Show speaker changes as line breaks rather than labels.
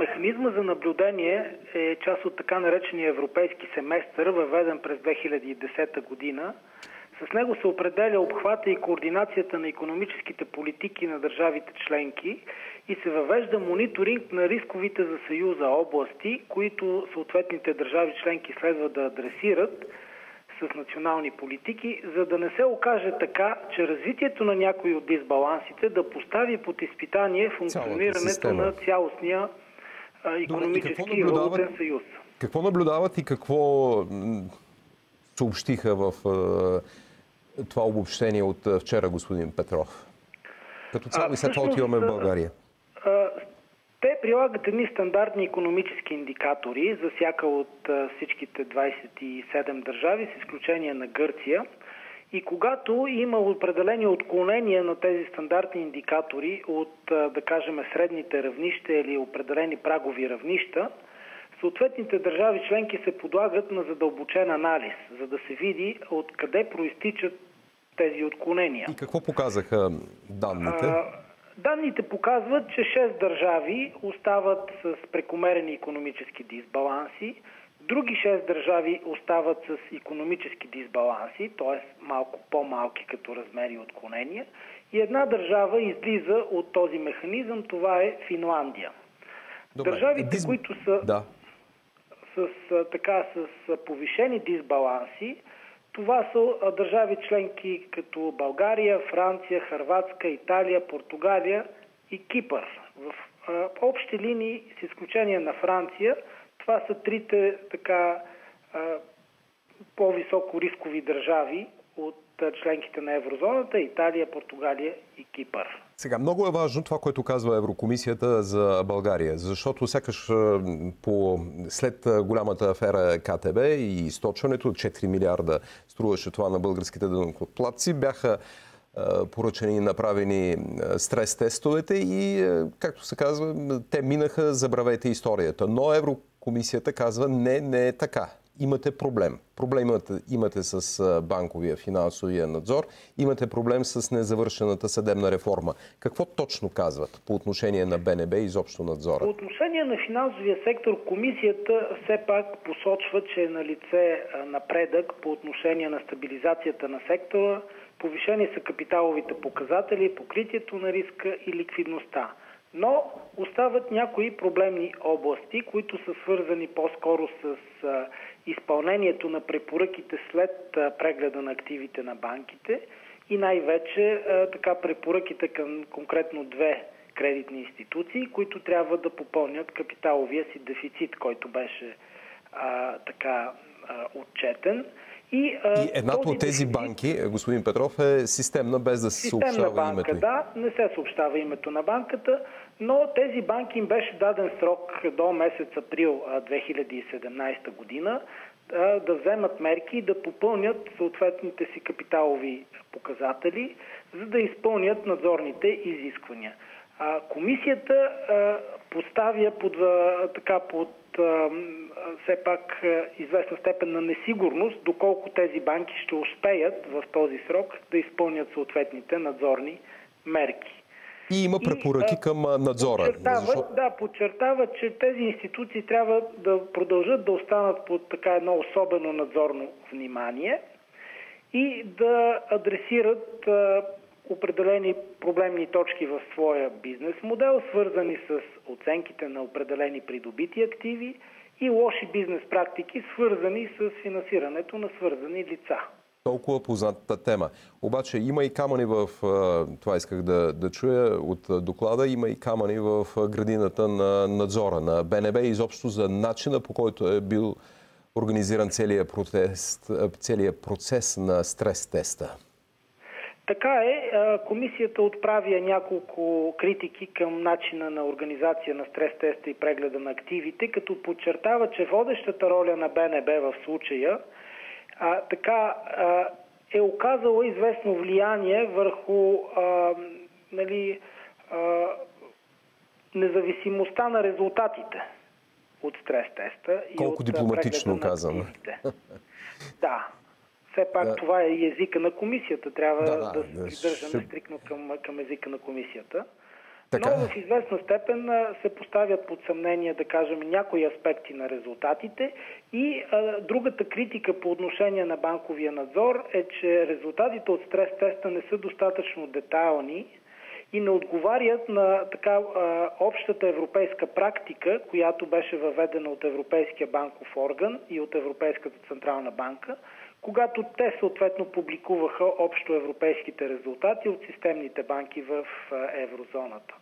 Механизма за наблюдение е част от така наречения европейски семестър, въведен през 2010 година. С него се определя обхвата и координацията на економическите политики на държавите членки и се въвежда мониторинг на рисковите за Съюза области, които съответните държави членки следва да адресират с национални политики, за да не се окаже така, че развитието на някои от дисбалансите да постави под изпитание функционирането на цялостния економически и валутен съюз.
Какво наблюдават и какво съобщиха в това обобщение от вчера, господин Петров? Като цяло и след това отиваме в България.
Те прилагат едни стандартни економически индикатори за всяка от всичките 27 държави, с изключение на Гърция. И когато има определени отклонения на тези стандартни индикатори от, да кажем, средните равнища или определени прагови равнища, съответните държави членки се подлагат на задълбочен анализ, за да се види откъде проистичат тези отклонения.
И какво показаха данните? А,
данните показват, че 6 държави остават с прекомерени економически дисбаланси, Други 6 държави остават с економически дисбаланси, т.е. малко по-малки като размери и отклонения. И една държава излиза от този механизъм, това е Финландия. Добре. Държавите, Дис... които са да. с, така, с повишени дисбаланси, това са държави членки като България, Франция, Харватска, Италия, Португалия и Кипър. В общи линии, с изключение на Франция, това са трите така по-високо рискови държави от членките на еврозоната Италия, Португалия и Кипър.
Сега, много е важно това, което казва Еврокомисията за България, защото сякаш по, след голямата афера КТБ и източването, 4 милиарда струваше това на българските дънкоплатци, бяха поръчани и направени стрес тестовете и, както се казва, те минаха, забравете историята. Но Еврокомисията казва, не, не е така. Имате проблем. Проблем имате, имате с банковия, финансовия надзор, имате проблем с незавършената съдебна реформа. Какво точно казват по отношение на БНБ и изобщо надзора?
По отношение на финансовия сектор, комисията все пак посочва, че е на лице напредък по отношение на стабилизацията на сектора, Повишени са капиталовите показатели, покритието на риска и ликвидността. Но остават някои проблемни области, които са свързани по-скоро с изпълнението на препоръките след прегледа на активите на банките и най-вече така препоръките към конкретно две кредитни институции, които трябва да попълнят капиталовия си дефицит, който беше а, така отчетен.
И, а, и едната от тези банки, господин Петров, е системна, без да се съобщава
банка,
името
Да, не се съобщава името на банката, но тези банки им беше даден срок до месец април 2017 година да вземат мерки и да попълнят съответните си капиталови показатели, за да изпълнят надзорните изисквания. Комисията поставя под, така, под все пак известна степен на несигурност, доколко тези банки ще успеят в този срок да изпълнят съответните надзорни мерки.
И има препоръки и, към надзора.
Подчертава, защо... Да, подчертава, че тези институции трябва да продължат да останат под така едно особено надзорно внимание и да адресират определени проблемни точки в своя бизнес модел, свързани с оценките на определени придобити активи и лоши бизнес практики, свързани с финансирането на свързани лица.
Толкова познатата тема. Обаче има и камъни в, това исках да, да чуя от доклада, има и камъни в градината на надзора на БНБ изобщо за начина по който е бил организиран целият, протест, целият процес на стрес теста.
Така е, комисията отправя няколко критики към начина на организация на стрес-теста и прегледа на активите, като подчертава, че водещата роля на БНБ в случая а, така а, е оказала известно влияние върху а, нали, а, независимостта на резултатите от стрес-теста.
Колко
и от
дипломатично казано.
Да, все пак да. това е и езика на комисията. Трябва да, да, да се придържаме ще... стрикно към, към езика на комисията.
Така.
Но в известна степен се поставят под съмнение, да кажем, някои аспекти на резултатите и а, другата критика по отношение на банковия надзор е, че резултатите от стрес теста не са достатъчно детайлни и не отговарят на така общата европейска практика, която беше въведена от Европейския банков орган и от Европейската централна банка, когато те съответно публикуваха общо европейските резултати от системните банки в еврозоната.